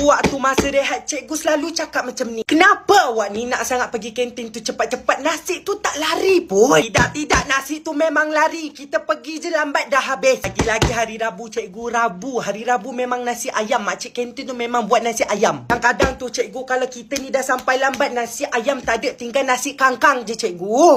Waktu masa rehat cikgu selalu cakap macam ni. Kenapa awak ni nak sangat pergi kantin tu cepat-cepat? Nasi tu tak lari pun Tidak tidak nasi tu memang lari. Kita pergi je lambat dah habis. Lagi-lagi hari Rabu cikgu. Rabu Hari Rabu memang nasi ayam. Makcik kantin tu memang buat nasi ayam. Kadang-kadang tu cikgu kalau kita ni dah sampai lambat Nasi ayam tak ada. Tinggal nasi kangkang je cikgu.